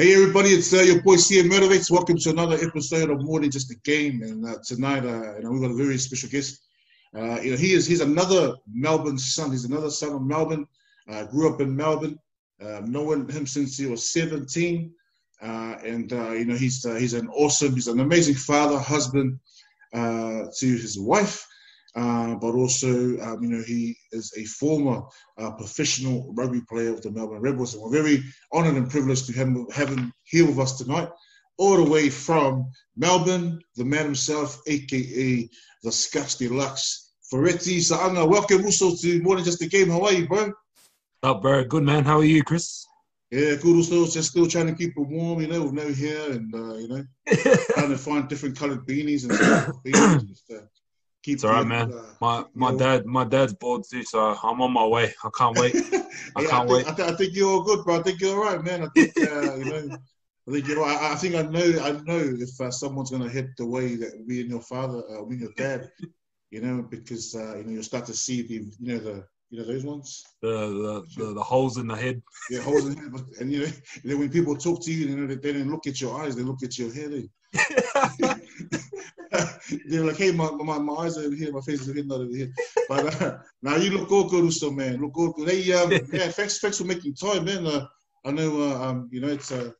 Hey everybody, it's uh, your boy CM Motivates. Welcome to another episode of More Than Just a Game. And uh, tonight, uh, you know, we've got a very special guest. Uh, you know, he is he's another Melbourne son. He's another son of Melbourne. Uh, grew up in Melbourne. Uh, knowing him since he was 17. Uh, and uh, you know, he's he's an awesome, he's an amazing father, husband to his wife. Uh, but also, um, you know, he is a former uh, professional rugby player of the Melbourne Rebels. And we're very honoured and privileged to have him, have him here with us tonight, all the way from Melbourne, the man himself, aka the Scotch Deluxe, Fereti Sa'aga. Welcome also to More Than Just a Game. How are you, bro? Up, bro. Good, man. How are you, Chris? Yeah, good. Also, just still trying to keep it warm, you know, with no hair and, uh, you know, trying to find different coloured beanies and stuff. beanies and stuff keep it's all right, man. Uh, my my dad my dad's bored too, so I'm on my way. I can't wait. I can't I think, wait. I, th- I, think you're all good, bro. I think you're all right, man. I think uh, you know. I think you know. I, I, think I know. I know if uh, someone's gonna hit the way that me and your father, uh, me and your dad, you know, because uh, you know you'll start to see the you know the you know those ones. The the, the, the holes in the head. Yeah, holes in the head. And you know, you know when people talk to you, you know they, they don't look at your eyes; they look at your head. They're like, hey, my, my, my eyes are over here, my face is over here, not over here. But uh, now you look all good, also, man. Look all good. Hey, um, yeah, thanks, thanks for making time, man. Uh, I know, uh, um, you know, it's uh,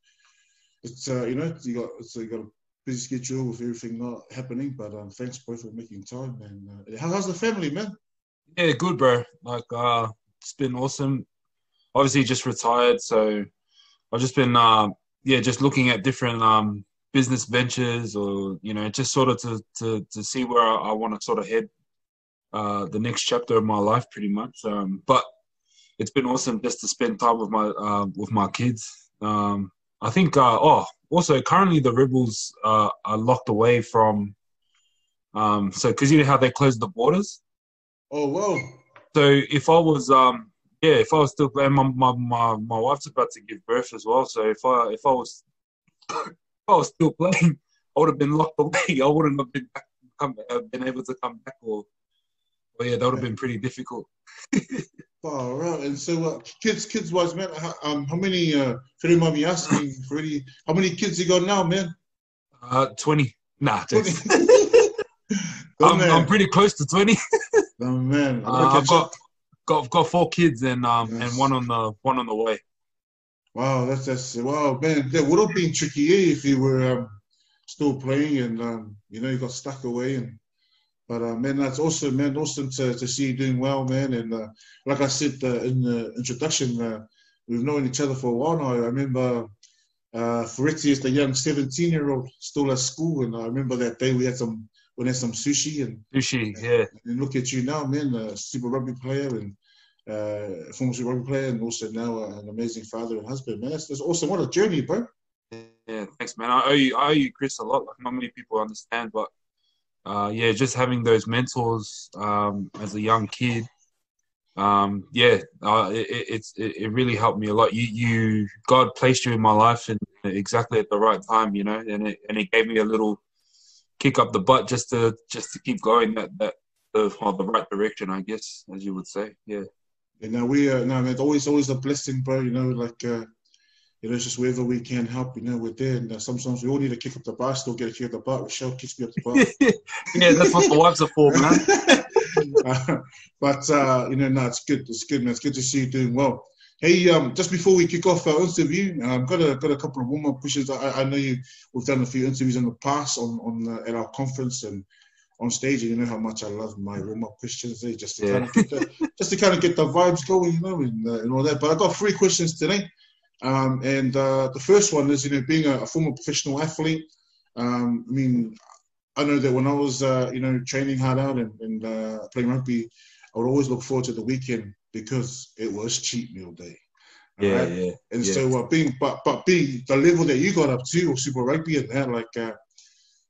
it's uh, you know, you got it's, uh, you got a busy schedule with everything not happening, but um, thanks both for making time, man. Uh, how's the family, man? Yeah, good, bro. Like, uh, it's been awesome. Obviously, just retired, so I've just been, uh, yeah, just looking at different um business ventures or you know just sort of to to, to see where I, I want to sort of head uh, the next chapter of my life pretty much um, but it's been awesome just to spend time with my uh, with my kids um, I think uh, oh also currently the rebels uh, are locked away from um, so because you know how they closed the borders oh whoa so if I was um yeah if I was still playing my, my, my, my wife's about to give birth as well so if I if I was I was still playing, I would have been locked away. I wouldn't have been back, come, uh, been able to come back, or, or yeah, that would have been pretty difficult. All right, and so uh, kids, kids wise, man, how, um, how many? Uh, if you mind me asking, Freddie, how many kids you got now, man? Uh, twenty. Nah, 20. I'm, I'm, pretty close to twenty. Oh man, uh, I've got, got got four kids and um yes. and one on the one on the way. Wow, that's that's wow, man. That would have been tricky eh, if you were um, still playing and um, you know you got stuck away. And but uh, man, that's awesome, man. Awesome to, to see you doing well, man. And uh, like I said uh, in the introduction, uh, we've known each other for a while now. I remember uh, Fereti is the young 17 year old still at school, and I remember that day we had some we had some sushi and sushi, yeah. And look at you now, man, a super rugby player and uh, former Super Rugby player and also now uh, an amazing father and husband. Man, that's, that's awesome. What a journey, bro. Yeah, thanks, man. I owe you, I owe you, Chris, a lot. Like not many people understand, but uh, yeah, just having those mentors um, as a young kid, um, yeah, uh, it, it's it, it, really helped me a lot. You, you, God placed you in my life and exactly at the right time, you know, and it and it gave me a little kick up the butt just to just to keep going that that the well, the right direction, I guess, as you would say. Yeah. You know, we uh, no, man, it's always always a blessing, bro. You know, like uh, you know, it's just wherever we can help. You know, we're there. And uh, sometimes we all need to kick up the bar, still get a kick up the butt. Michelle kicks me up the butt. yeah, that's what the wives are for, man. uh, but uh, you know, no, it's good. It's good, man. It's good to see you doing well. Hey, um, just before we kick off our interview, I've um, got a got a couple of warm up questions. I, I know you. We've done a few interviews in the past on on uh, at our conference and on stage, and you know how much I love my warm up questions. They just to yeah. kind of get the, just to kind of get the vibes going, you know, and, uh, and all that. But I've got three questions today, um, and uh, the first one is, you know, being a, a former professional athlete. Um, I mean, I know that when I was, uh, you know, training hard out and, and uh, playing rugby, I would always look forward to the weekend because it was cheat meal day. Yeah, right? yeah. And yeah. so, uh, being, but but being the level that you got up to, or Super Rugby and that, like, uh,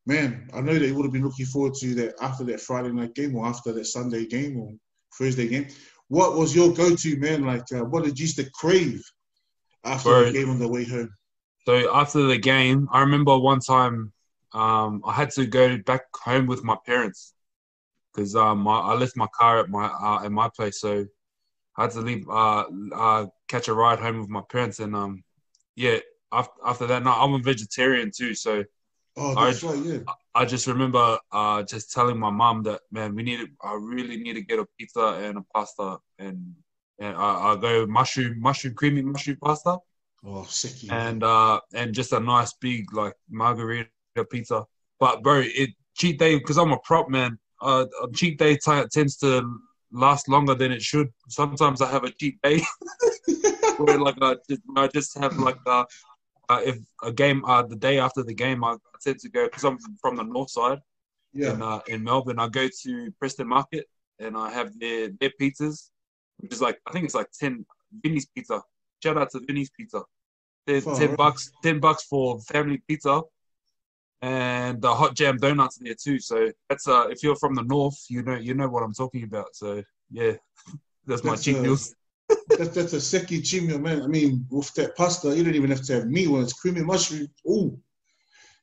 man, I know they would have been looking forward to that after that Friday night game or after that Sunday game or Thursday game. What was your go-to, man? Like, uh, what did you used to crave after the game on the way home? So after the game, I remember one time um, I had to go back home with my parents because um, I left my car at my uh, at my place, so I had to leave uh, uh, catch a ride home with my parents, and um, yeah, after, after that, no, I'm a vegetarian too. So Oh, I- that's right. Yeah. I just remember uh, just telling my mom that man, we need I really need to get a pizza and a pasta, and and I, I go mushroom mushroom creamy mushroom pasta, Oh, sicky. and uh and just a nice big like margarita pizza. But bro, it cheat day because I'm a prop man. Uh, cheat day t- tends to last longer than it should. Sometimes I have a cheat day where like I just, I just have like uh, uh if a game uh the day after the game I, I tend to go because I'm from the north side yeah. in uh, in Melbourne. I go to Preston Market and I have their their pizzas, which is like I think it's like ten Vinny's Pizza. Shout out to Vinny's Pizza. They're Far ten out. bucks, ten bucks for family pizza, and the hot jam donuts there too. So that's uh if you're from the north, you know you know what I'm talking about. So yeah, that's my That's, cheat uh, meals. That's that's a seki chimio, man. I mean, with that pasta, you don't even have to have meat when it's creamy mushroom. Ooh,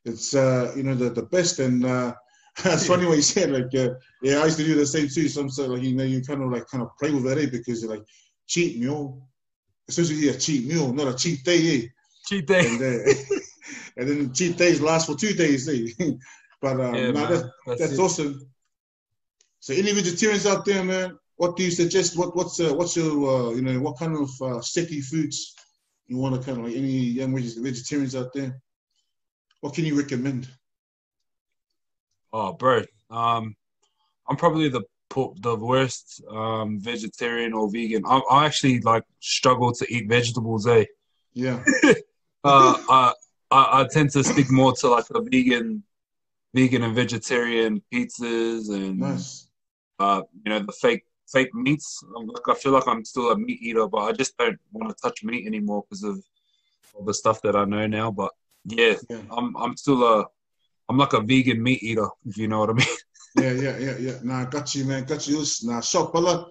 it's uh, you know the the best. And uh, it's funny what you said. Like, uh, yeah, I used to do the same too. Some sort like you know you kind of like kind of play with that, eh? Because you're like cheat meal, especially a cheat meal, not a cheat day, eh? Cheat day. And, uh, and then cheat days last for two days, eh? but um, Yeah, man. that's, That's that's awesome. So any vegetarians out there, man, what do you suggest? What what's uh, what's your uh, you know what kind of uh, sticky foods you want to kind of like any young vegetarians out there? What can you recommend? Oh, bro. Um, I'm probably the the worst um vegetarian or vegan. I, I actually like struggle to eat vegetables. Eh. Yeah, uh, I, I I tend to stick more to like the vegan, vegan and vegetarian pizzas and nice. uh, you know the fake fake meats. I'm like I feel like I'm still a meat eater, but I just don't want to touch meat anymore because of all the stuff that I know now. But yeah, Yeah, I'm I'm still a I'm like a vegan meat eater, if you know what I mean. yeah, yeah, yeah, yeah. Nah, got you, man. Got you. Nah, shop, fella.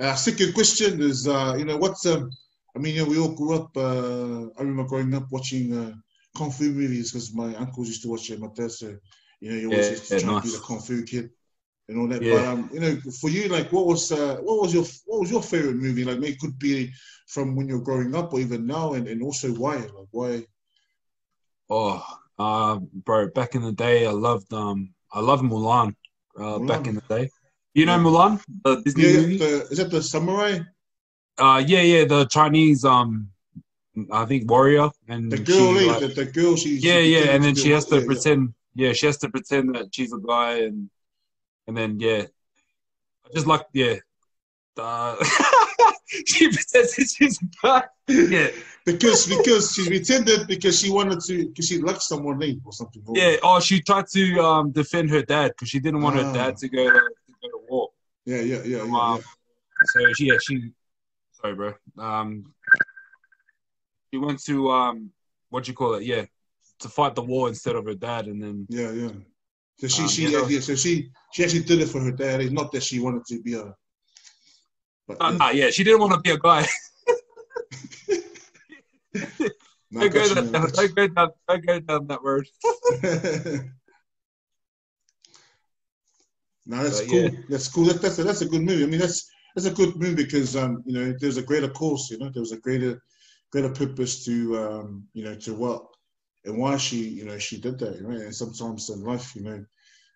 Uh, second question is, uh, you know, what's um, I mean, you know, we all grew up. Uh, I remember growing up watching uh, kung fu movies because my uncles used to watch it. My dad, so you know, he always Yeah, used to yeah, try to be nice. the kung fu kid and all that. Yeah. But um, you know, for you, like, what was uh, what was your what was your favorite movie? Like, it could be from when you're growing up or even now, and, and also why? Like, why? Oh, uh, bro, back in the day, I loved um, I loved Mulan. Uh, back in the day, you know Yeah. Mulan, the Disney Yeah, movie. the, is that the samurai? Uh, yeah, yeah, the Chinese um, I think warrior and The girl, she, like- the, the girl. She, yeah, yeah, and then she has to yeah, yeah. pretend. Yeah. she has to pretend that she's a guy, and and then yeah, I just like yeah, uh, she pretends that she's a guy. Yeah, Because because she pretended because she wanted to because she liked someone eh, or something. yeah. Oh, she tried to um defend her dad because she didn't want Ah. her dad to go to, to go to war. yeah, yeah, yeah, yeah. Yeah. So she, yeah, she, sorry, bro. Um, she went to um, what do you call it? Yeah, to fight the war instead of her dad, and then Yeah, yeah. So she, Um, she, yeah, yeah, so she, she actually did it for her dad. It's not that she wanted to be a. But uh, yeah. nah, yeah, she didn't want to be a guy. Don't, go down, don't go down, don't go down that road. no, that's But, cool. yeah. That's cool. That, that's a, that's a good movie. I mean, that's that's a good movie because um, you know, there's a greater cause. You know, there was a greater greater purpose to um, you know, to what and why she, you know, she did that. You know, and sometimes in life, you know,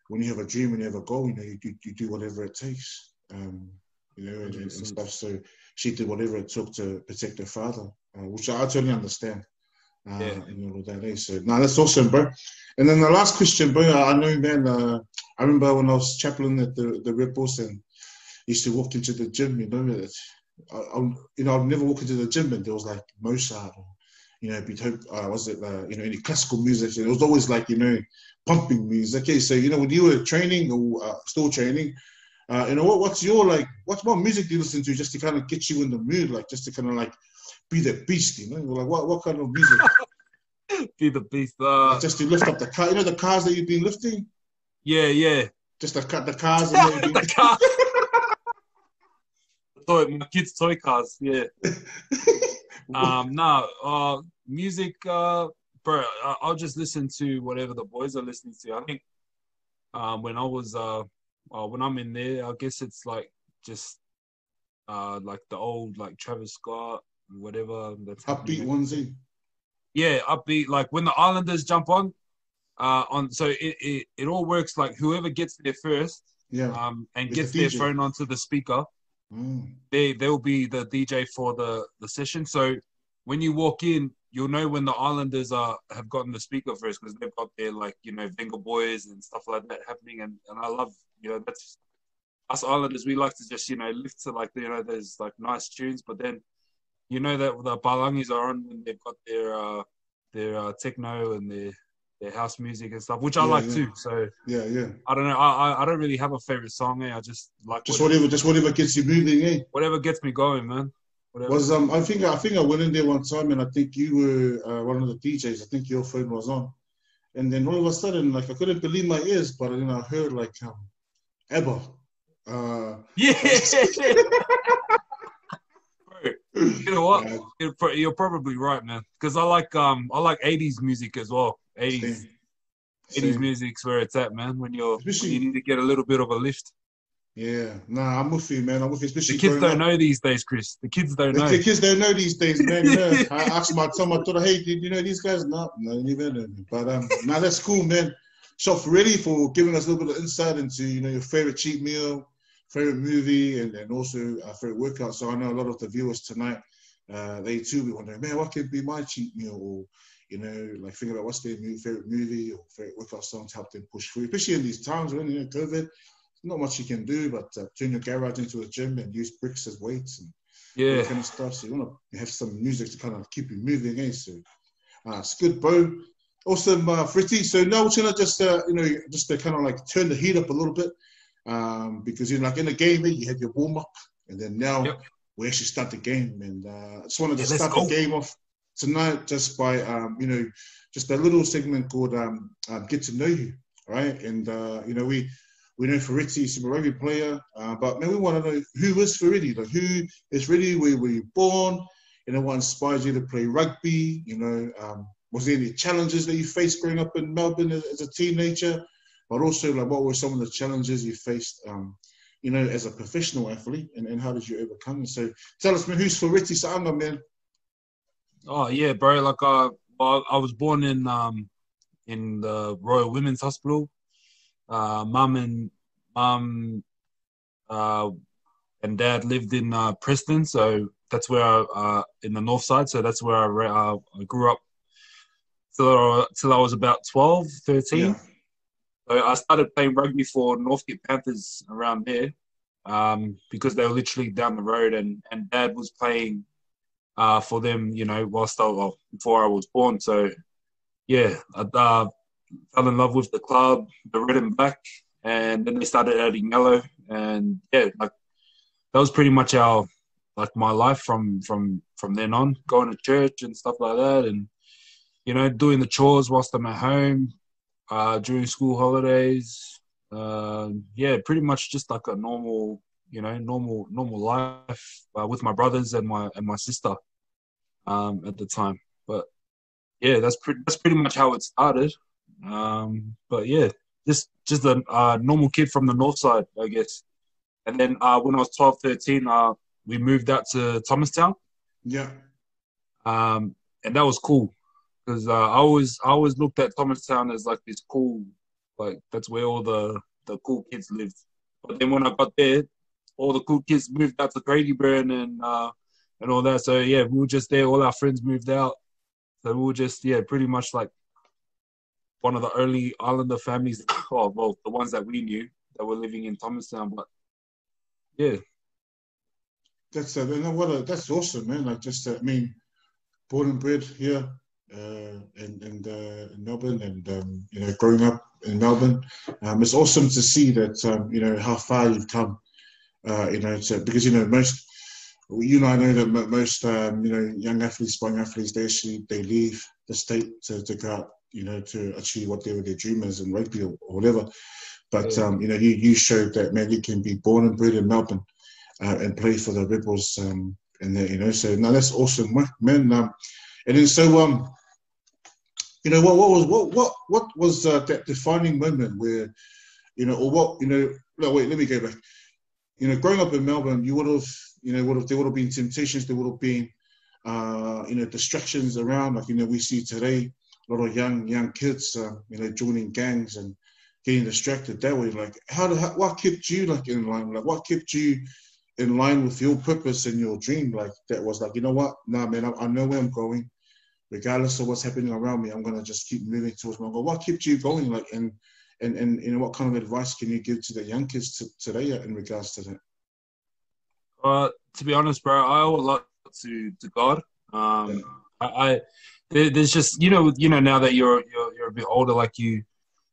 when you have a dream and you have a goal, you know, you do, you do whatever it takes. Um, you know, and, and, and 100%. stuff. So she did whatever it took to protect her father, uh, which I totally understand. Uh, Yeah. and all of that. eh? So, no, that's awesome, bro. And then the last question, bro. I know, man. Uh, I remember when I was chaplain at the the Rebels and used to walk into the gym. You know, I, I, you know, I'd never walk into the gym and there was like Mozart or you know, Beethoven, uh, was it uh, you know any classical music? It was always like you know pumping music. Okay, so you know when you were training or uh, still training, uh, you know what, what's your like what's what music do you listen to just to kind of get you in the mood, like just to kind of like be the beast, you know? Like what what kind of music? Be the beast. Uh, Like, just to lift up the car, you know the cars that you've been lifting, yeah, yeah. just to cut the cars. The car. toy, my kids' toy cars. Yeah. Um, no, uh, music, uh, bro. I'll just listen to whatever the boys are listening to. I think, um, when I was, uh, uh, when I'm in there, I guess it's like just, uh, like the old like Travis Scott, whatever. That's Upbeat ones, eh? yeah, upbeat. Like when the Islanders jump on, uh, on so it, it, it all works like whoever gets there first, Yeah. um, and gets the their phone onto the speaker, Mm. they they'll be the DJ for the the session. So when you walk in, you'll know when the Islanders are have gotten the speaker first because they've got their like you know Vengaboys and stuff like that happening. And and I love you know that's us Islanders. We like to just you know lift to like you know there's like nice tunes, but then you know that the Palangis are on when they've got their uh their uh, techno and their their house music and stuff, which I Yeah, like yeah. too. So Yeah, yeah. I don't know. I, I I don't really have a favorite song. Eh? I just like Just whatever, whatever, just whatever gets you moving, eh? whatever gets me going, man. Whatever. Was um, I think I think I went in there one time and I think you were uh, one of the DJs. I think your phone was on, and then all of a sudden, like I couldn't believe my ears, but then I heard like um, ABBA. Uh, Yeah. You know what? uh, You're, probably right, man. Because I like um I like '80s music as well. '80s same, '80s same. music's where it's at, man. When you're when Especially- you need to get a little bit of a lift. Yeah, nah, I'm with you, man. I'm with you. The kids don't up. know these days, Chris. The kids don't know. the kids don't know these days, man. I asked my tell my daughter, hey, did you know these guys? No, no, even know. But um, now that's cool, man. So ready for giving us a little bit of insight into you know your favorite cheat meal, favorite movie, and, and also our favorite workout. So I know a lot of the viewers tonight, uh, they too be wondering, man, what could be my cheat meal? Or you know, like think about what's their new favorite movie or favorite workout song to help them push through, especially in these times when you know COVID. Not much you can do, but uh, turn your garage into a gym and use bricks as weights and Yeah. that kind of stuff. So you want to have some music to kind of keep you moving, eh? So uh, it's good, bro. Awesome, uh. So now we're gonna just uh, you know just to kind of like turn the heat up a little bit um, because you know like in the game, you have your warm up, and then now Yep. we actually start the game. And uh, I just wanted to Yeah, start the game off tonight just by um, you know just a little segment called um, um, "Get to Know You." Right, and uh, you know we we know Fereti, he's a rugby player, uh, but man, we want to know who is Fereti, like who is Fereti, where were you born, you know, what inspired you to play rugby, you know, um, was there any challenges that you faced growing up in Melbourne as, as a teenager, but also like what were some of the challenges you faced, um, you know, as a professional athlete, and, and how did you overcome them? So tell us, man, who's Fereti Sa'aga, man? Oh yeah, bro. Like uh, I was born in um in the Royal Women's Hospital. Uh, mum and mum uh, and dad lived in uh, Preston, so that's where I, uh, in the north side. So that's where I, uh, I grew up till I, till I was about 12, 13. Yeah. So I started playing rugby for Northgate Panthers around there um, because they were literally down the road, and, and Dad was playing uh, for them, you know, whilst I well, before I was born. So yeah, I uh, fell in love with the club, the red and black, and then they started adding yellow, and yeah, like that was pretty much our like my life from from from then on, going to church and stuff like that, and you know, doing the chores whilst I'm at home uh, during school holidays. Uh, yeah, pretty much just like a normal, you know, normal normal life uh, with my brothers and my and my sister um, at the time. But yeah, that's pretty that's pretty much how it started. Um, but yeah, just just a uh, normal kid from the north side, I guess. And then uh, when I was 12, 13, uh, we moved out to Thomastown Yeah. um, and that was cool because uh, I always I always looked at Thomastown as like this cool, like that's where all the the cool kids lived. But then when I got there, all the cool kids moved out to Craigieburn and uh, and all that. So yeah, we were just there. All our friends moved out, so we were just yeah, pretty much like one of the only Islander families. Oh well, the ones that we knew that were living in Thomastown. But yeah, That's uh, what a, that's awesome, man. Like just, uh, I mean, born and bred here uh, in in, uh, in Melbourne, and um, you know, growing up in Melbourne, um, it's awesome to see that um, you know how far you've come. Uh, you know, to, because you know most. You know, I know that most um, you know young athletes, young athletes, they actually they leave the state to, to go out, you know, to achieve whatever their dream is in rugby or, or whatever. But um, you know, you, you showed that man, you can be born and bred in Melbourne uh, and play for the Rebels. Um, and there, you know, so now that's awesome, man. And then so um, you know, what what was what what what was uh, that defining moment where, you know, or what you know? No, wait, let me go back. You know, growing up in Melbourne, you would have, you know, would have there would have been temptations. There would have been, uh, you know, distractions around. Like, you know, we see today a lot of young young kids, uh, you know, joining gangs and getting distracted that way. Like, how, how what kept you like in line? Like, what kept you in line with your purpose and your dream? Like, that was like, you know what? Nah, man, I, I know where I'm going. Regardless of what's happening around me, I'm gonna just keep moving towards my goal. What kept you going? Like, and and and you know, what kind of advice can you give to the young kids to, today in regards to that? Uh, to be honest, bro, I owe a lot to to God. Um, yeah. I, I there's just you know you know now that you're you're you're a bit older, like you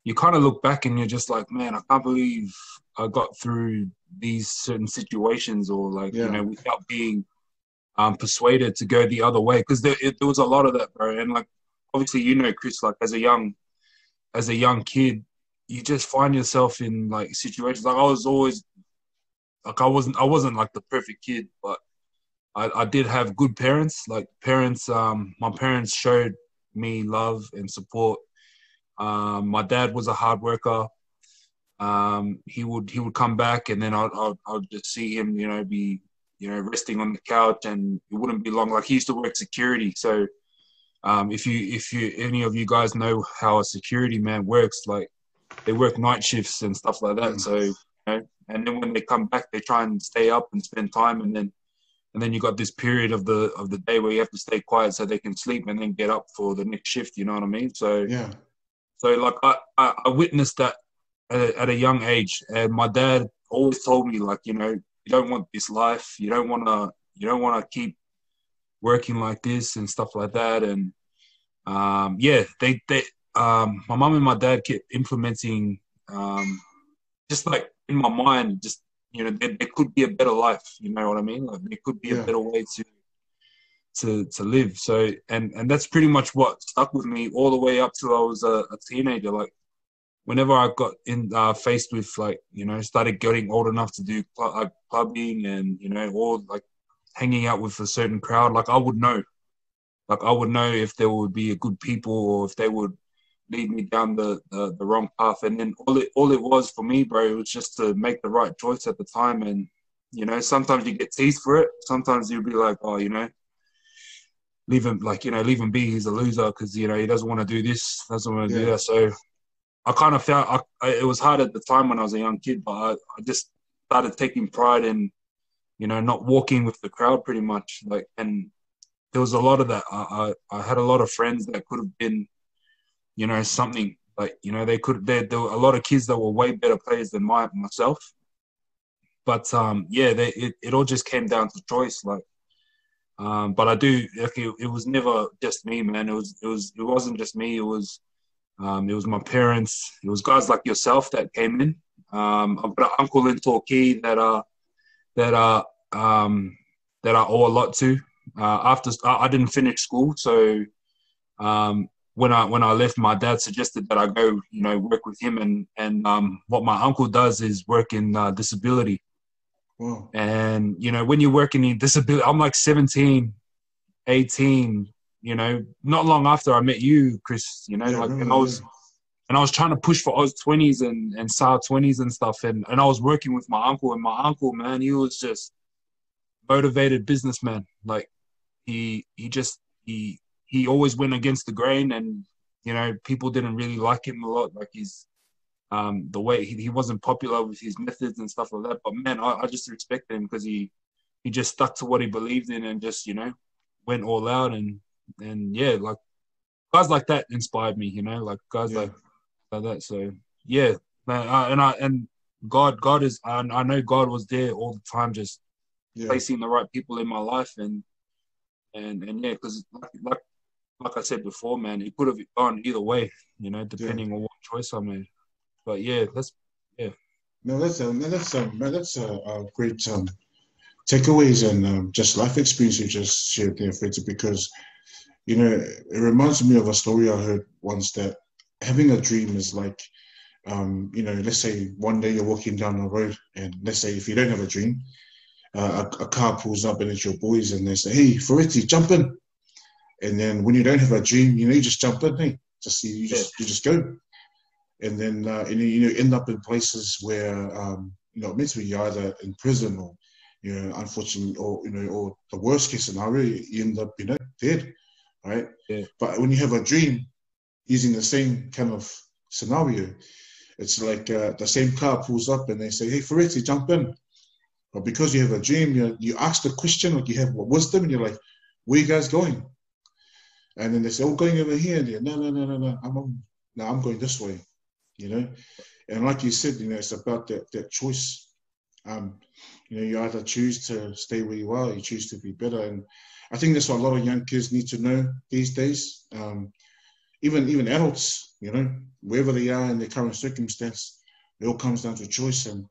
you kind of look back and you're just like, man, I can't believe I got through these certain situations, or like yeah. you know without being um, persuaded to go the other way because there, there was a lot of that, bro. And like obviously, you know, Chris, like as a young as a young kid, you just find yourself in like situations like I was always like I wasn't I wasn't like the perfect kid, but I, I did have good parents. Like parents, um, my parents showed me love and support. Um, my dad was a hard worker. Um, he would he would come back, and then I'd, I'd, I'd just see him, you know, be you know resting on the couch, and it wouldn't be long. Like he used to work security, so um, if you if you any of you guys know how a security man works, like they work night shifts and stuff like that. So you know, and then when they come back, they try and stay up and spend time, and then and then you got this period of the of the day where you have to stay quiet so they can sleep and then get up for the next shift. You know what I mean? So yeah. So like I I, I witnessed that at a, at a young age, and my dad always told me like you know you don't want this life, you don't want to you don't want to keep working like this and stuff like that, and um, yeah, they they um, my mom and my dad kept implementing um, just like in my mind, just you know, there, there, could be a better life. You know what I mean? Like there could be yeah. a better way to to to live. So and and that's pretty much what stuck with me all the way up till I was a, a teenager. Like whenever I got in uh, faced with like you know started getting old enough to do cl- uh, clubbing and you know or like hanging out with a certain crowd, like I would know. Like I would know if there would be a good people or if they would lead me down the, the, the wrong path. And then all it all it was for me, bro, it was just to make the right choice at the time. And you know, sometimes you get teased for it. Sometimes you'll be like, oh, you know, leave him like you know, leave him be. He's a loser because you know he doesn't want to do this, doesn't want to yeah. do that. So I kind of felt I, I, it was hard at the time when I was a young kid, but I, I just started taking pride in you know not walking with the crowd pretty much like and there was a lot of that I, I, had a lot of friends that could have been you know, something like you know they could. There, there were a lot of kids that were way better players than my myself. But um, yeah, they, it it all just came down to choice. Like, um, but I do. Like, it, it was never just me, man. It was it was it wasn't just me. It was um, it was my parents. It was guys like yourself that came in. Um, I've got an uncle in Torquay that are that are um, that I owe a lot to. Uh, after I, I, didn't finish school, so um, when I when I left, my dad suggested that I go, you know, work with him, and and um, what my uncle does is work in uh, disability. Wow. And you know, when you're working in disability, I'm like 17, 18. You know, not long after I met you, Chris. You know, yeah, like, and I was. And I was trying to push for Oz 20s and, and SAR 20s and stuff. And, and I was working with my uncle. And my uncle, man, he was just motivated businessman. Like he he just he he always went against the grain, and you know people didn't really like him a lot. Like he's um, the way he, he wasn't popular with his methods and stuff like that. But man, I, I just respected him because he he just stuck to what he believed in and just you know went all out and and yeah, like guys like that inspired me. You know, like guys yeah. like like that. So yeah, man, I, and I and God, God is I, I know God was there all the time, just yeah. placing the right people in my life and and and yeah, because like, like like I said before, man, it could have gone either way, you know, depending yeah. on what choice I made. But yeah, let's yeah. No, that's a that's a that's a, a great um, takeaways and um, just life experience you just shared there, Fred, because you know it reminds me of a story I heard once that having a dream is like um, you know, let's say one day you're walking down the road, and let's say if you don't have a dream, uh, a, a, car pulls up and it's your boys, and they say, "Hey, Fereti, jump in." And then when you don't have a dream, you know, you just jump in, hey, just you just you just go, and then uh, and you know end up in places where um, you know mentally you're either in prison or you know, unfortunately, or you know, or the worst case scenario, you end up, you know, dead, right? Yeah. But when you have a dream, using the same kind of scenario, it's like uh, the same car pulls up and they say, "Hey, Fereti, jump in." But because you have a dream, you you ask the question, like you have wisdom, and you're like, "Where you guys going?" And then they say, "Oh, going over here." And you're, "No, no, no, no, no. I'm on, no, I'm going this way." You know, and like you said, you know, it's about that that choice. Um, you know, you either choose to stay where you are, or you choose to be better, and I think that's what a lot of young kids need to know these days. Um, even even adults, you know, wherever they are in their current circumstance, it all comes down to choice. And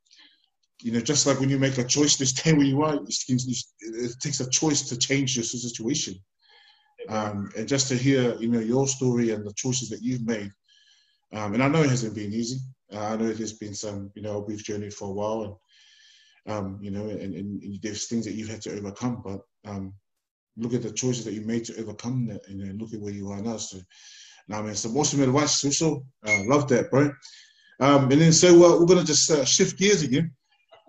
you know, just like when you make a choice to stay where you are, it takes a choice to change your situation. Um, and just to hear, you know, your story and the choices that you've made, um, and I know it hasn't been easy. Uh, I know there's been some, you know, a brief journey for a while, and um, you know, and, and, there's things that you've had to overcome. But um, look at the choices that you made to overcome that, and then look at where you are now. So now, Nah, man, some awesome advice, also. Uh, love that, bro. Um, and then so uh, we're gonna just uh, shift gears again.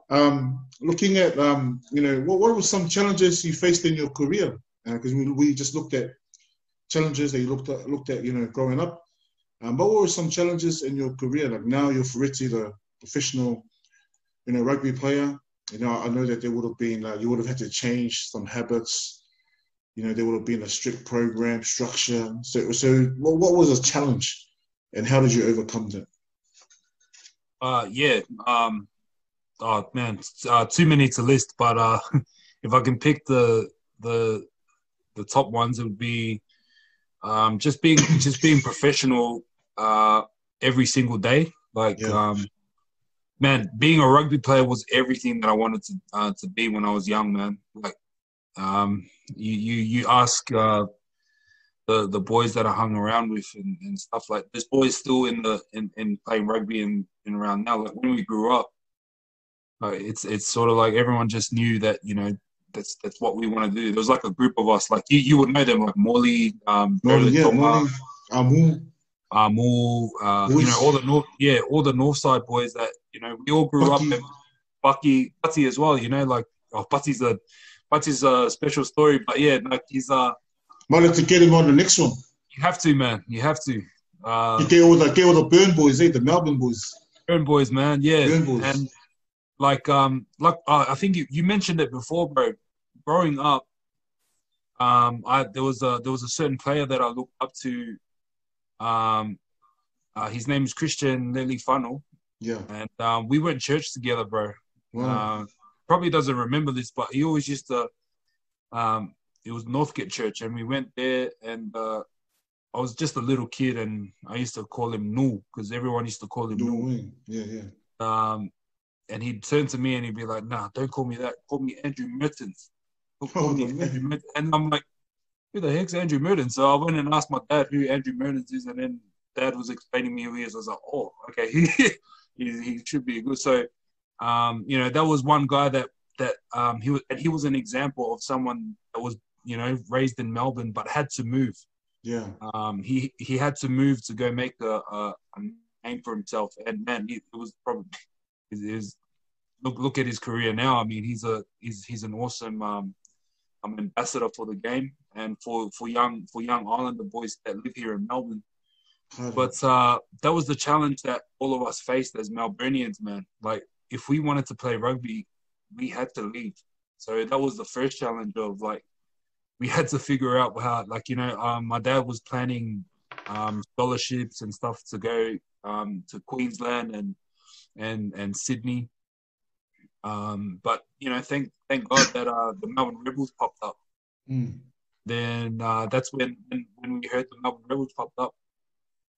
Um, looking at um, you know what, what were some challenges you faced in your career? Because uh, we, we just looked at challenges that you looked at looked at you know growing up. Um, but what were some challenges in your career? Like now you're Fereti, the professional, you know, rugby player. You know, I know that there would have been uh, you would have had to change some habits you know, there would have been a strict program structure. So, so what, what was a challenge, and how did you overcome that? Uh, yeah. Um, oh man, uh, too many to list. But uh, if I can pick the the the top ones, it would be um, just being just being professional uh, every single day. Like, yeah. um, man, being a rugby player was everything that I wanted to uh, to be when I was young, man. Like, um, you you you ask uh, the the boys that I hung around with and, and stuff like this. Boys still in the in, in playing rugby and, and around now. Like when we grew up, uh, it's it's sort of like everyone just knew that you know that's that's what we want to do. There was like a group of us, like you you would know them, like Morley, um, Morley, yeah, Morley, Amu, Amu, uh, you know all the north, yeah, all the north side boys that you know we all grew Bucky. up. And Bucky, Bucky as well, you know, like oh, Bucky's a what's his uh, special story. But yeah, like he's uh. Might to get him on the next one. You have to, man. You have to. Uh, you get all the get all the Burn boys, eh? The Melbourne boys. Burn boys, man. Yeah. Burn boys. And like um like uh, I think you, you mentioned it before, bro. Growing up, um, I there was a there was a certain player that I looked up to. Um, uh, his name is Christian Leali'ifano. Yeah. And um, we went church together, bro. Wow. Uh, probably doesn't remember this, but he always used to. Um, it was Northgate Church, and we went there, and uh, I was just a little kid, and I used to call him Nu because everyone used to call him Nu. Yeah, yeah. Um, and he'd turn to me and he'd be like, "Nah, don't call me that. Call me Andrew Mehrtens." Oh, me Andrew Mehrtens. And I'm like, "Who the heck's Andrew Mehrtens?" So I went and asked my dad who Andrew Mehrtens is, and then dad was explaining me who he is. I was like, "Oh, okay, he he, he should be good." So um, you know, that was one guy that that um, he was he was an example of someone that was you know raised in Melbourne but had to move. Yeah. Um, he he had to move to go make a, a, a name for himself, and man, he, it was probably his, look look at his career now. I mean, he's a he's he's an awesome um, um ambassador for the game and for for young for young Islander boys that live here in Melbourne. But uh, that was the challenge that all of us faced as Melburnians, man. Like if we wanted to play rugby, we had to leave. So that was the first challenge of like we had to figure out how like you know um, my dad was planning um, scholarships and stuff to go um, to Queensland and and and Sydney. Um, but you know, thank thank God that uh, the Melbourne Rebels popped up. Mm. Then uh, that's when, when when we heard the Melbourne Rebels popped up.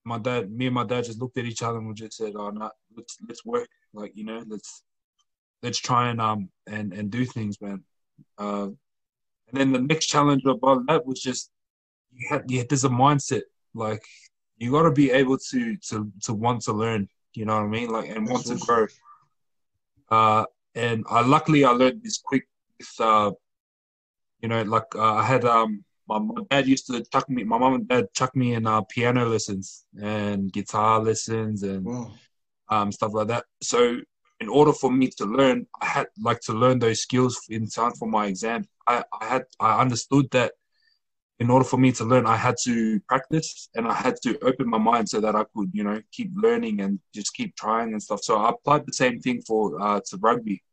My dad, me and my dad just looked at each other and we just said, "Oh, no, let's let's work like you know, let's let's try and um and and do things, man. Uh, and then the next challenge above that was just you had yeah, there's a mindset like you got to be able to to to want to learn. You know what I mean? Like and want to grow. Uh, and I luckily I learned this quick with uh, you know, like uh, I had um my, my dad used to chuck me my mom and dad chuck me in uh, piano lessons and guitar lessons and um, stuff like that. So in order for me to learn, I had like to learn those skills in time for my exam. I, I had I understood that in order for me to learn, I had to practice and I had to open my mind so that I could, you know, keep learning and just keep trying and stuff. So I applied the same thing for uh, to rugby.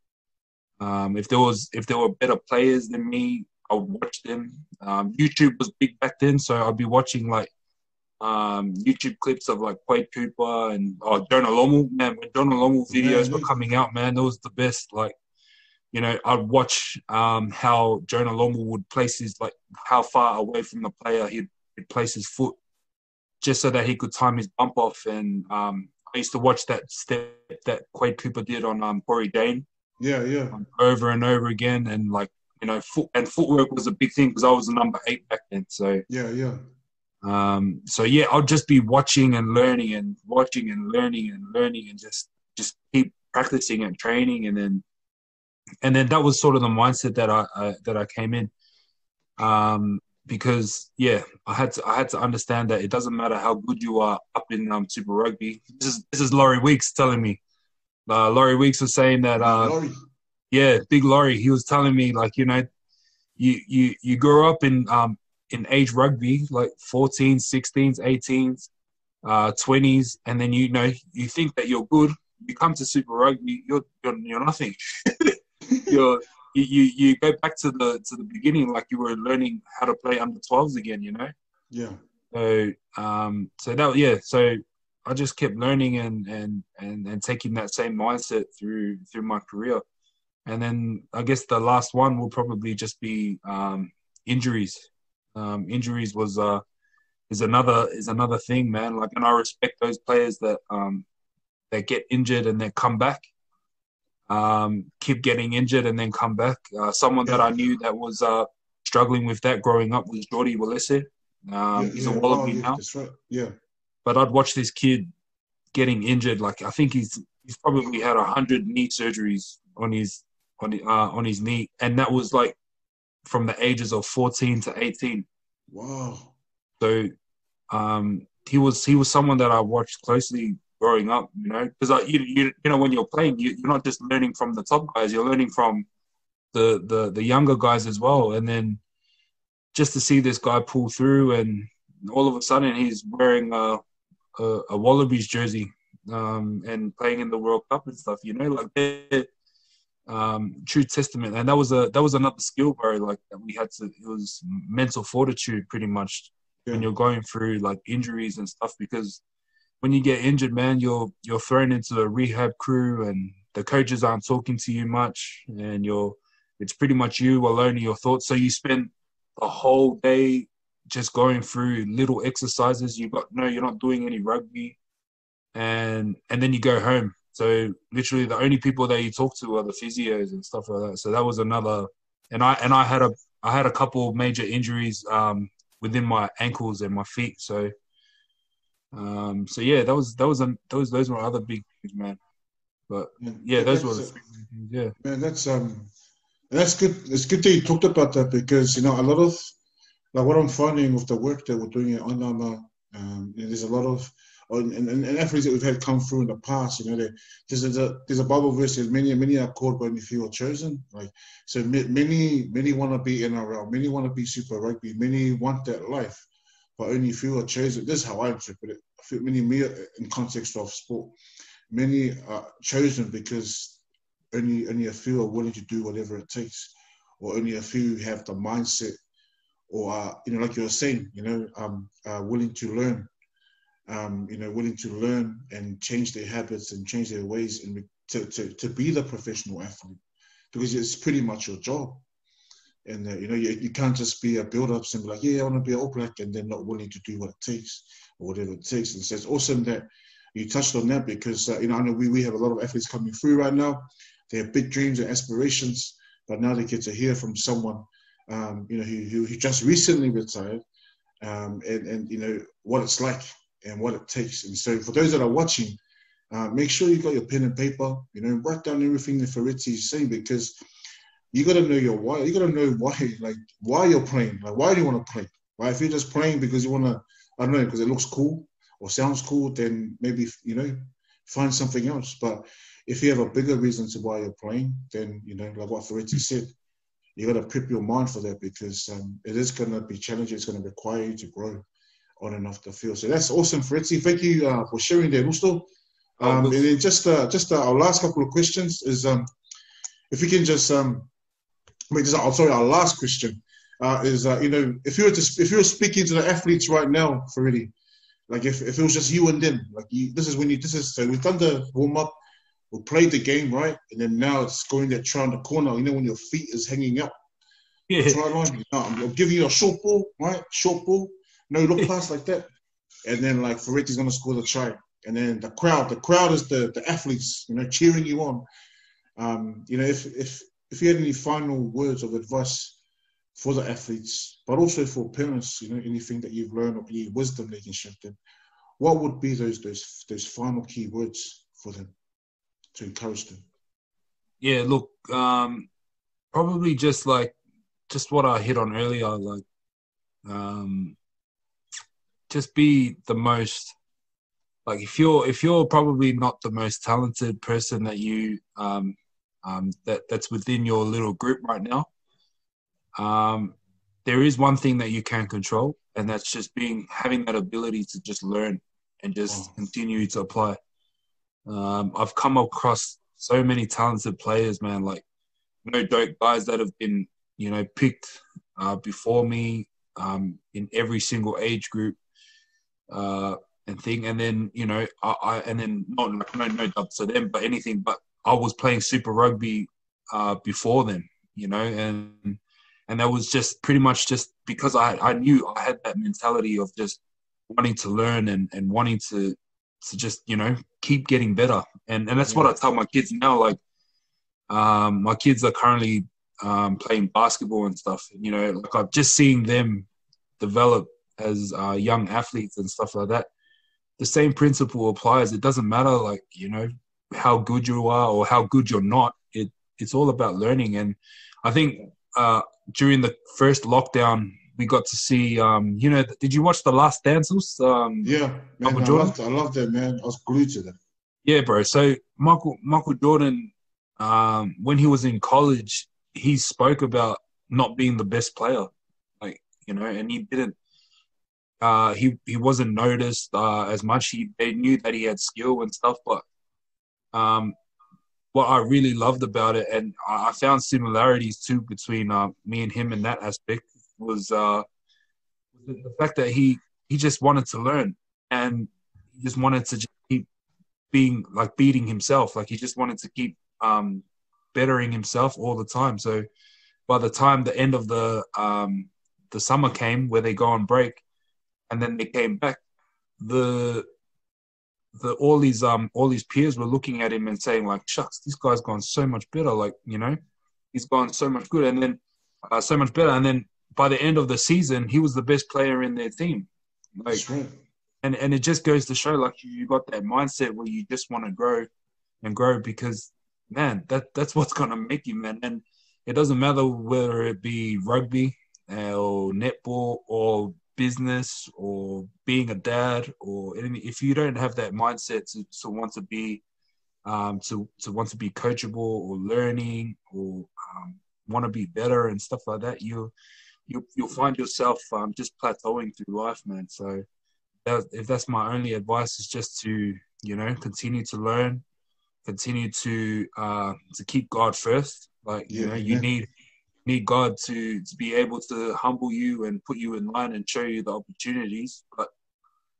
Um, if there was if there were better players than me, I would watch them. Um, YouTube was big back then, so I'd be watching like um, YouTube clips of like Quade Cooper and oh, Jonah Lomu. Man, when Jonah Lomu videos were coming out, man, that was the best. Like, you know, I'd watch um, how Jonah Lomu would place his like how far away from the player he'd, he'd, place his foot, just so that he could time his bump off. And um, I used to watch that step that Quade Cooper did on um, Cory Jane. Yeah, yeah. Um, over and over again, and like you know, foot and footwork was a big thing because I was a number eight back then. So yeah, yeah. Um, so yeah, I'll just be watching and learning and watching and learning and learning and just just keep practicing and training and then and then that was sort of the mindset that I, that I came in. Um, because yeah, I had to I had to understand that it doesn't matter how good you are up in um, Super Rugby. This is this is Laurie Weeks telling me. Uh, Laurie Weeks was saying that. Uh, yeah, Big Laurie. He was telling me like you know, you you you grow up in um in age rugby, like 14s, 16s, 18s, uh, 20s, and then you know you think that you're good. You come to Super Rugby, you're you're, you're nothing. you're you, you you go back to the to the beginning, like you were learning how to play under 12s again. You know. Yeah. So um so that yeah so I just kept learning and and and and taking that same mindset through through my career. And then I guess the last one will probably just be um, injuries um, injuries was uh, is another is another thing, man. Like, and I respect those players that um, that get injured and then come back. Um, keep getting injured and then come back. Uh, someone that I knew that was uh, struggling with that growing up was Jordi Uelese. Um, yeah, he's yeah. a Wallaby oh, yeah, now. Right. Yeah. But I'd watch this kid getting injured. Like I think he's he's probably had a hundred knee surgeries on his on uh, on his knee, and that was like from the ages of 14 to 18. Wow. So um, he was he was someone that I watched closely growing up, you know, because you, you you know when you're playing, you, you're not just learning from the top guys, you're learning from the the the younger guys as well, and then just to see this guy pull through, and all of a sudden he's wearing a a, a Wallabies jersey um, and playing in the World Cup and stuff, you know, like they're um, true testament. And that was a that was another skill, bro. Like that we had to. It was mental fortitude, pretty much, yeah. when you're going through like injuries and stuff. Because when you get injured, man, you're you're thrown into a rehab crew, and the coaches aren't talking to you much, and you're it's pretty much you alone in your thoughts. So you spend the whole day just going through little exercises. You got no, you're not doing any rugby, and and then you go home so literally, the only people that you talk to are the physios and stuff like that. So that was another. And I and I had a I had a couple major injuries um, within my ankles and my feet. So um, so yeah, that was that was a, those those were other big things, man. But yeah, those were the yeah. Man, that's um, that's good. It's good that you talked about that because you know a lot of like what I'm finding with the work that we're doing at Under um, there's a lot of and, and, and athletes that we've had come through in the past, you know, there's a there's a Bible verse says many many are called, but only few are chosen. Like so, many many want to be in NRL, many want to be Super Rugby, many want that life, but only few are chosen. This is how I interpret it. I feel many me in context of sport, many are chosen because only only a few are willing to do whatever it takes, or only a few have the mindset, or uh, you know, like you were saying, you know, um, uh, willing to learn um, you know, willing to learn and change their habits and change their ways and to, to, to be the professional athlete because it's pretty much your job. And, uh, you know, you, you can't just be a build-up and be like, yeah, I want to be an All Black and then not willing to do what it takes or whatever it takes. And so it's awesome that you touched on that because, uh, you know, I know we, we have a lot of athletes coming through right now. They have big dreams and aspirations, but now they get to hear from someone, um, you know, who, who, who just recently retired um, and, and, you know, what it's like and what it takes. And so for those that are watching, uh, make sure you've got your pen and paper, you know, write down everything that Fereti is saying because you got to know your why. You got to know why, like why you're playing. Like why do you want to play? Right? If you're just playing because you want to, I don't know, because it looks cool or sounds cool, then maybe you know, find something else. But if you have a bigger reason to why you're playing, then you know, like what Fereti said, you got to prep your mind for that because um, it is going to be challenging. It's going to require you to grow on and off the field. So that's awesome, Fereti. Thank you uh, for sharing that, Gusto. Oh, um, and then just uh, just uh, our last couple of questions is um, if we can just um, wait, just, oh, sorry, our last question uh, is uh, you know if you were to if you were speaking to the athletes right now, Fereti, like if, if it was just you and them, like you, this is when you this is so we've done the warm up we played the game right, and then now it's going that try the corner. You know when your feet is hanging up. Yeah. Try line. You I'm giving you a short ball, right? Short ball, no you look pass like that, and then like Fereti's gonna score the try, and then the crowd, the crowd is the the athletes, you know, cheering you on. Um, you know, if if if you had any final words of advice for the athletes, but also for parents, you know, anything that you've learned or any wisdom they can share them, what would be those those those final key words for them? to encourage them? Yeah, look, um, probably just like just what I hit on earlier, like um, just be the most like if you're if you're probably not the most talented person that you um, um, that that's within your little group right now. Um, there is one thing that you can control, and that's just being having that ability to just learn and just continue to apply. Um, I've come across so many talented players, man. Like no dope guys that have been, you know, picked uh, before me um, in every single age group uh, and thing. And then, you know, I, I and then not like no no dub to them, but anything. But I was playing Super Rugby uh, before them, you know, and and that was just pretty much just because I I knew I had that mentality of just wanting to learn and and wanting to to just you know keep getting better and and that's yeah. what i tell my kids now like um, my kids are currently um, playing basketball and stuff you know like i've just seen them develop as uh, young athletes and stuff like that the same principle applies it doesn't matter like you know how good you are or how good you're not it it's all about learning and i think uh, during the first lockdown we got to see. Um, you know, did you watch the Last Dances? Um, yeah, man, Michael I Jordan. Loved, I loved that man. I was glued to them. Yeah, bro. So Michael Michael Jordan, um, when he was in college, he spoke about not being the best player, like you know, and he didn't. Uh, he he wasn't noticed uh, as much. He they knew that he had skill and stuff, but um, what I really loved about it, and I found similarities too between uh, me and him in that aspect, was uh, the fact that he he just wanted to learn and he just wanted to just keep being like beating himself. Like he just wanted to keep um, bettering himself all the time. So by the time the end of the um, the summer came, where they go on break, and then they came back, the the all these um all these peers were looking at him and saying like, "Shucks, this guy's gone so much better." Like you know, he's gone so much good, and then uh, so much better, and then by the end of the season, he was the best player in their team. Like, and and it just goes to show, like you got that mindset where you just want to grow and grow because, man, that that's what's gonna make you, man. And it doesn't matter whether it be rugby uh, or netball or business or being a dad or anything. If you don't have that mindset to, to want to be um, to to want to be coachable or learning or um, want to be better and stuff like that, you you you'll find yourself um, just plateauing through life, man. So that, if that's my only advice, is just to you know continue to learn, continue to uh, to keep God first. Like yeah, you know, you yeah. need need God to to be able to humble you and put you in line and show you the opportunities. But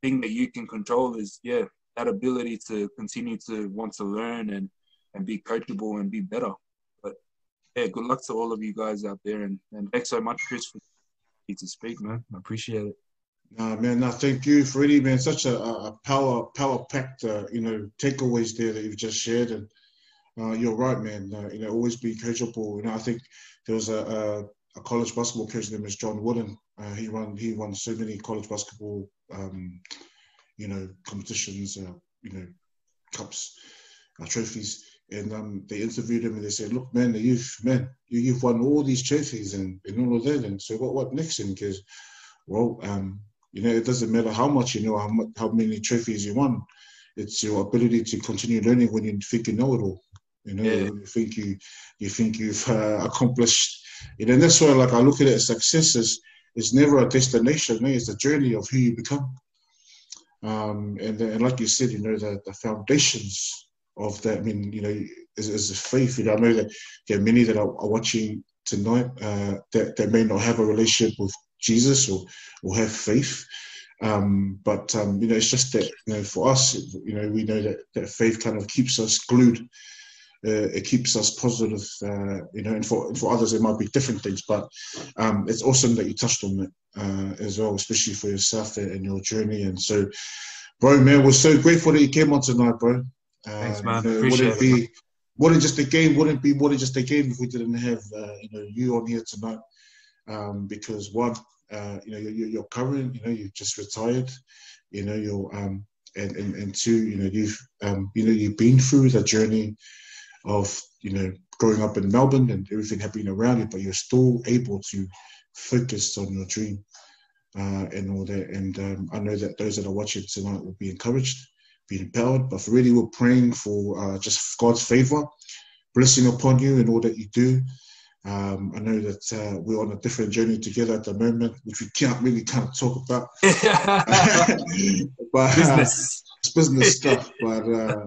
thing that you can control is yeah that ability to continue to want to learn and and be coachable and be better But yeah, good luck to all of you guys out there, and, and thanks so much, Chris, for me to speak, man. I appreciate it. Nah, man, no, thank you really, man. Such a, a power, power packed, uh, you know, takeaways there that you've just shared, and uh, you're right, man. Uh, you know, always be coachable. You know, I think there was a, a, a college basketball coach named John Wooden. Uh, he won, he won so many college basketball, um, you know, competitions, uh, you know, cups, uh, trophies and um, they interviewed him and they said, "Look, man, you've man, you, have won all these trophies and, and all of that, and so what what next?" And because, well, um, you know, it doesn't matter how much you know how how many trophies you won. it's your ability to continue learning when you think you know it all. You know, Yeah. you think you you think you've uh, accomplished. You know, and that's why, like, I look at it as success is it's never a destination. eh, It's a journey of who you become. Um, and and like you said, you know, the, the foundations of that. I mean, you know, is, is the faith. You know, I know that there are many that are, are watching tonight uh, that that may not have a relationship with Jesus or or have faith. Um, but um, you know, it's just that you know, for us, you know, we know that, that faith kind of keeps us glued. Uh, it keeps us positive, uh, you know, and for for others it might be different things. But um, it's awesome that you touched on it uh, as well, especially for yourself and, and your journey. And so, bro, man, we're so grateful that you came on tonight, bro. Thanks, man. you know, Appreciate wouldn't it, be wouldn't just a game wouldn't be more than just a game if we didn't have uh, you know you on here tonight. Um, because one, uh, you know, you're, you're current, you know, you've just retired, you know, you're um, and, and and two, you know, you've um, you know, you've been through the journey of you know growing up in Melbourne and everything happening around you, but you're still able to focus on your dream uh, and all that. And um, I know that those that are watching tonight will be encouraged, be empowered. But really, we're praying for uh, just God's favor, blessing upon you in all that you do. Um, I know that uh, we're on a different journey together at the moment, which we can't really kind of talk about. but Business. it's business stuff. But uh,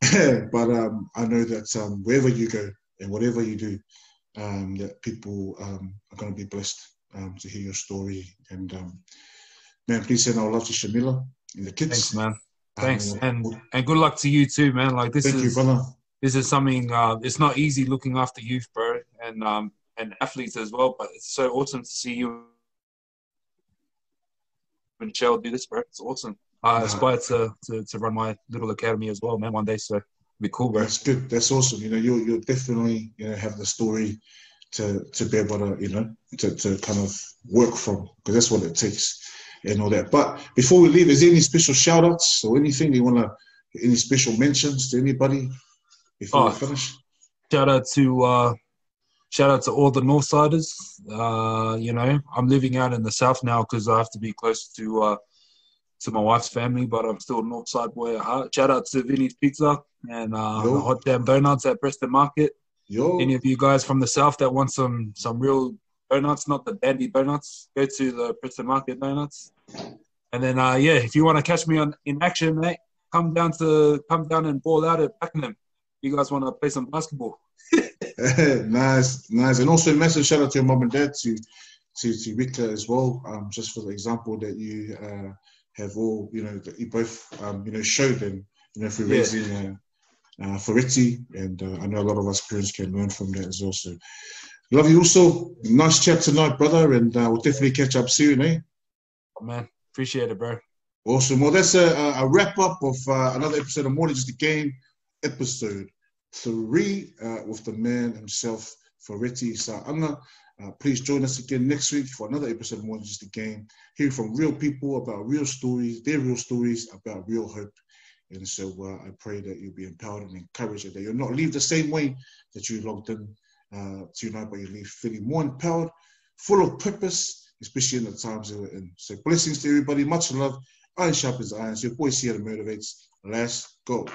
but um, I know that um, wherever you go and whatever you do, um, that people um, are going to be blessed um, to hear your story. And um, man, please send our love to Shamila and the kids. Thanks, man. Thanks, and and good luck to you too, man. Like this thank is you, brother. this is something. Uh, it's not easy looking after youth, bro, and um and athletes as well. But it's so awesome to see you and Shell do this, bro. It's awesome. I aspire to, to to run my little academy as well, man. One day, so be cool, bro. That's good. That's awesome. You know, you'll you'll definitely you know have the story to to be able to you know to, to kind of work from because that's what it takes and all that. But before we leave, is there any special shout outs or anything you want to any special mentions to anybody before Oh. we finish? shout out to uh, shout out to all the Northsiders. Uh, you know, I'm living out in the south now because I have to be close to uh, to my wife's family, but I'm still Northside boy at heart. Shout out to Vinny's Pizza and uh, the Hot Damn Donuts at Preston Market. Yo, Any of you guys from the south that want some some real donuts, not the dandy donuts, go to the Preston Market Donuts. And then, uh, yeah, if you want to catch me on in action, mate, come down to come down and ball out at Pakenham. You guys want to play some basketball? nice, nice, and also massive shout out to your mom and dad to to to Victor as well. Um, just for the example that you uh, have all you know that you both um, you know showed them you know through Yeah. raising uh, uh, Fereti, and uh, I know a lot of us parents can learn from that as well. So love you also. Nice chat tonight, brother, and uh, we'll definitely catch up soon, eh? Oh, man, appreciate it, bro. Awesome. Well, that's a, a- wrap up of uh, another episode of More Than Just a Game, episode three, uh, with the man himself, Fereti Sa'aga. Uh, please join us again next week for another episode of More Than Just a Game, hearing from real people about real stories, their real stories about real hope. And so uh, I pray that you'll be empowered and encouraged, and that you'll not leave the same way that you logged in uh, tonight, but you leave feeling more empowered, full of purpose, especially in the times that we're in. So blessings to everybody. Much love. Iron sharpens iron. So your boy here motivates. Let's go.